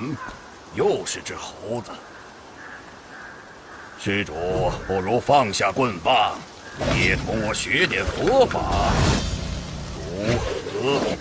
嗯，又是只猴子。施主，不如放下棍棒，也同我学点佛法，如何？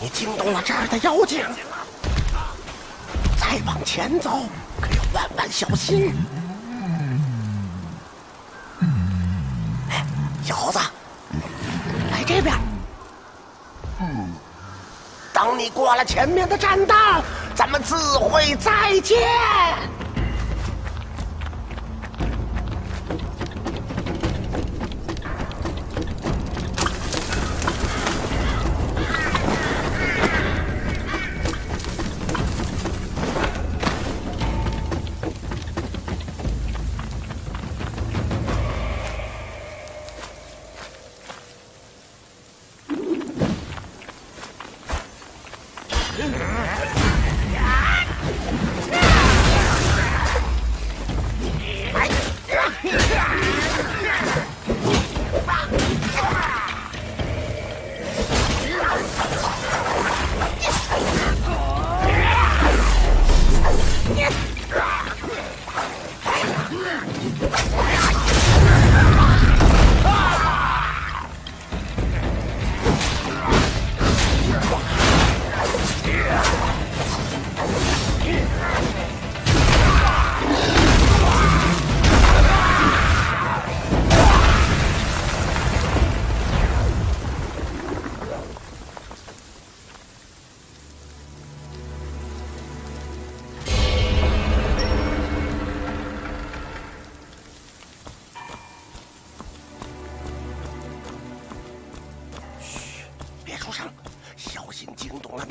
你惊动了这儿的妖精。再往前走可要万万小心。嗯小猴子来这边。嗯等你过了前面的栈道咱们自会再见。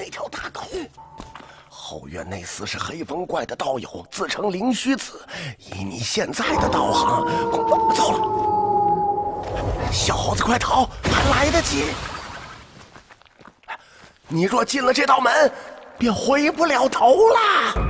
一条大狗，后院那厮是黑风怪的道友，自称灵虚子。以你现在的道行，糟了！小猴子，快逃，还来得及。你若进了这道门，便回不了头了。